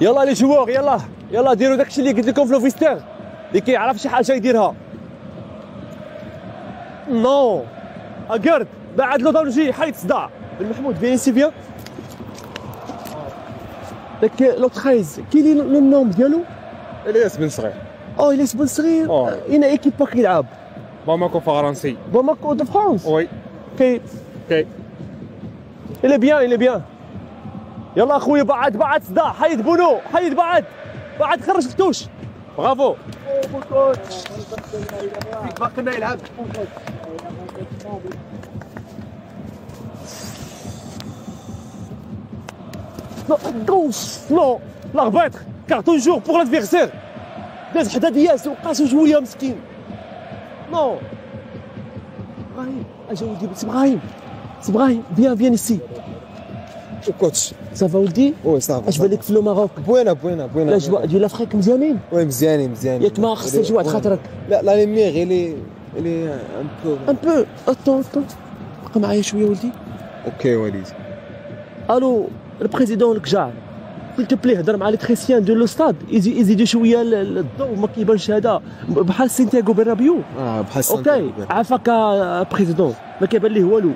يلا لي جوار يلا. يلا ديروا داكشي اللي قلت لكم في لوفيستير اللي كيعرف شي حاجة يديرها. نو. اكارد بعد لو داونجي حيد صداع. بن محمود فيني سي بيان داك لو 13 كي لي لو نوم ديالو؟ إلياس بن صغير. أو إلياس بن صغير. اين إيكيب باك يلعب. باماكو فرنسي. باماكو دو فرانس. وي. كي. أوكي allez bien allez bien. يلا اخويا بعد بعد صداع. حيد بونو حيد بعد. بعد خرج ال touche bravo. ما يلعب non non l'arbitre carton jaune pour l'adversaire داز حدا دياز وقاسو شوية مسكين. non إبراهيم اجا ولدي سي إبراهيم سي إبراهيم فيان فيان ici وكوتش صافا ولدي وي صافي اش بالك في ماروك بوينه بوينه بوينه الاجواء ديال افريك مزيانين وي مزيانين مزيانين ياك ما خسرتش واحد خاطرك لا لا ليميغ اللي اللي ان بو ان بو اتون اتون بقى معايا شوية ولدي أوكي وليد ألو البريزيدون الكجار te plaît هضر مع لي تريسيان دو لو ستاد يزيدوا شوية ال- ال- الضوء ما كيبانش هذا بحال سانتياغو برنابيو آه بحال أوكي عافاك بريزيدون ما كيبان ليه والو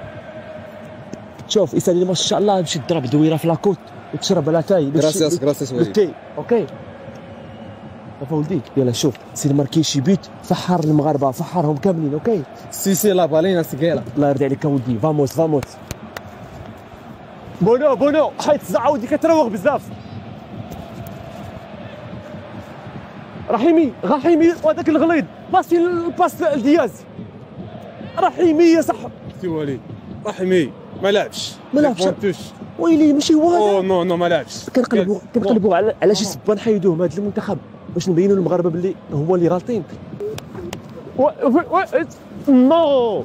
شوف يسالي ما شاء الله يمشي يضرب دويرة في لاكوت وتشرب لاتاي غراسياس غراسياس وليد التي أوكي. صافا ولدي يلا شوف سير ماركي شي بيت فحر المغاربة فحرهم كاملين أوكي. سي سي لا بالينا سكيلا الله يرضي عليك ولدي. فاموس فاموس. بونو بونو حيت الزعه ولدي كتروغ بزاف. رحيمي رحيمي وهذاك الغليظ. passe ال passe لدياز. رحيمي يا صح. سي وليد رحيمي ما لعبش. ما لعبش. ويلي ماشي هو أو هذا non non ما لعبش. كنقلبوا كنقلبوا على على شي سبه نحيدوهم هذا المنتخب. باش نبينوا للمغاربه باللي هما اللي غالطين و... و... و... non.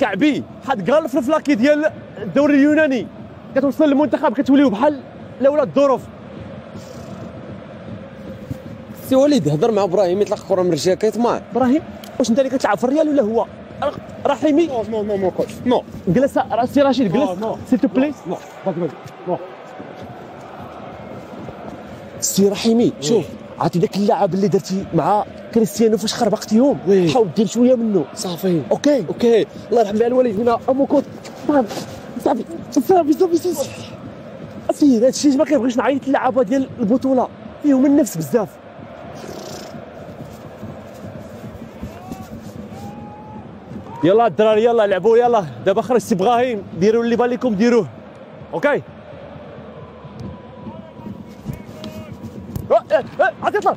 كعبي حد قال في الفلاكي ديال الدوري اليوناني. كتوصل للمنتخب كتوليو بحال الاولاد الظروف. سي وليد هضر مع إبراهيم يطلق كرة من رجلك كيطمع. إبراهيم واش انت اللي كتلعب في الريال ولا هو؟ رحيمي. non non non رشيد non جلس. non s'il te plaît non باك non سي رحيمي شوف عرفتي ذاك اللاعب اللي درتي مع كريستيانو فاش خربقتيهم. حاول دير شوية منه. صافي. okay. okay. الله يرحم على الوالد هنا à mon côté. صافي صافي. صافي صافي صافي. اسير هذا الشيء ما كيبغيش نعيط اللعابه ديال البطولة. فيهم النفس بزاف. يلا الدراري يلا لعبوا يلا. دابا خرج سي إبراهيم. ديروا اللي بان لكم ديروه. okay؟ أه، أه، أه، عاد يطلع.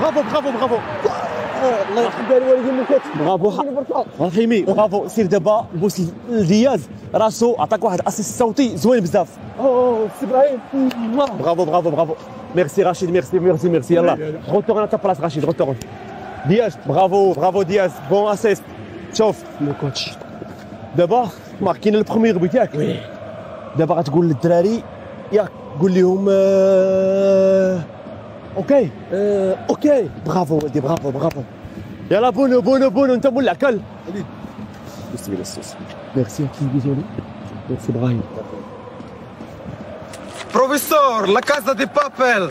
bravo bravo bravo. الله يرحم بها الوالدين من كوت برافو رحيمي برافو. سير دابا بوس لدياز راسو عطاك واحد assist صوتي زوين بزاف. أوه سي إبراهيم. bravo bravo bravo. merci رشيد merci merci merci. يلا. retourne ta place رشيد retourne دياز bravo bravo دياز bonne assist شوف le coach دابا ماركينا ال premier but ياك دابا غتقول للدراري ياك قول لهم آه... أوكي آه... أوكي برافو ولدي برافو برافو يلا بونو بونو بونو انت مول العكل بسم الله السوس ميرسي كي ديالي ميرسي إبراهيم بروفيسور لا كازا دي بابيل